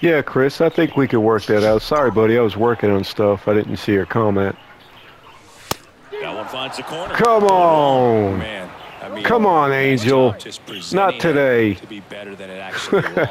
Yeah, Chris, I think we could work that out. Sorry, buddy, I was working on stuff. I didn't see your comment. That one finds the corner. Come on. Man, I mean, Come on, Angel. Not today. To be better than it actually.